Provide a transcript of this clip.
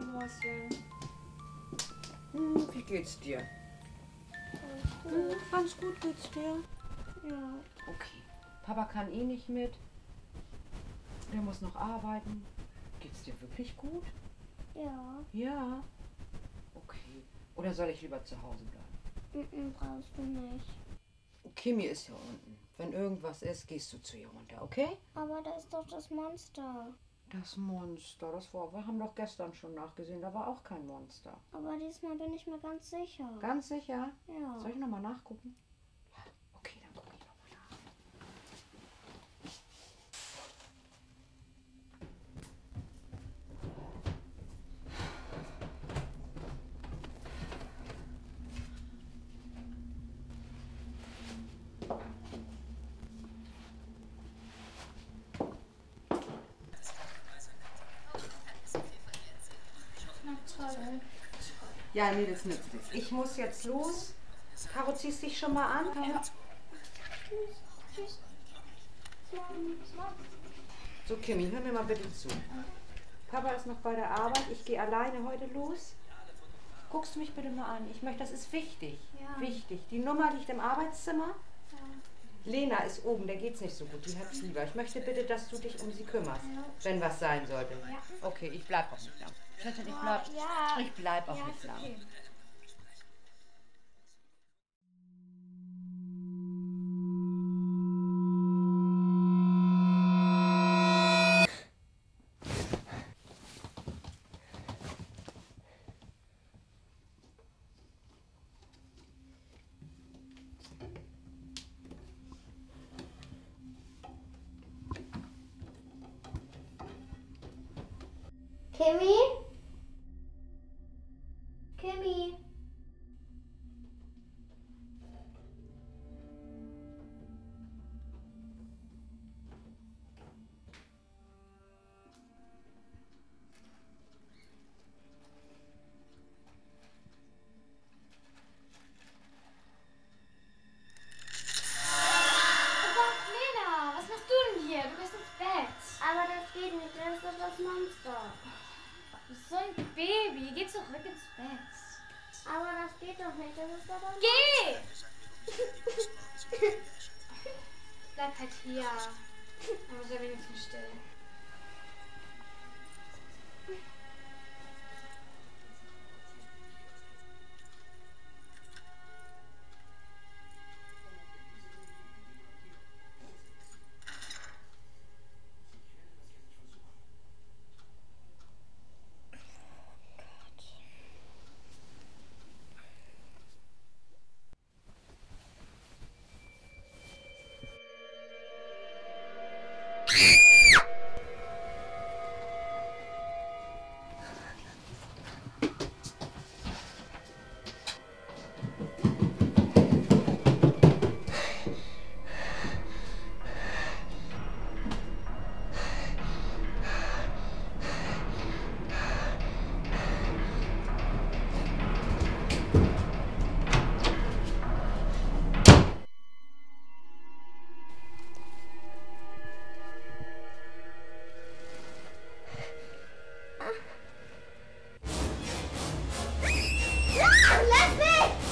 Mäuschen. Hm, wie geht's dir? Hm, ganz gut geht's dir. Ja. Okay. Papa kann eh nicht mit. Der muss noch arbeiten. Geht's dir wirklich gut? Ja. Ja. Okay. Oder soll ich lieber zu Hause bleiben? Mm brauchst du nicht. Kimi ist hier unten. Wenn irgendwas ist, gehst du zu ihr runter, okay? Aber da ist doch das Monster. Das Monster, das war, wir haben doch gestern schon nachgesehen, da war auch kein Monster. Aber diesmal bin ich mir ganz sicher. Ganz sicher? Ja. Soll ich nochmal nachgucken? Ja, okay, dann gucke ich nochmal nach. Na toll. Ja, nee, das nützt nichts. Ich muss jetzt los. Caro, ziehst dich schon mal an? Ja. So, Kimi, hör mir mal bitte zu. Papa ist noch bei der Arbeit. Ich gehe alleine heute los. Guckst du mich bitte mal an? Ich möchte, das ist wichtig. Ja. Wichtig. Die Nummer liegt im Arbeitszimmer. Ja. Lena ist oben, der geht's nicht so gut. Die hat's lieber. Ich möchte bitte, dass du dich um sie kümmerst, wenn was sein sollte. Ja. Okay, ich bleib auch nicht lang. Ich bleib, ich bleib auch nicht lang. Kimmy? Geht doch nicht, das ist das Geh! Bleib halt hier. Aber sei wenigstens still. Left it!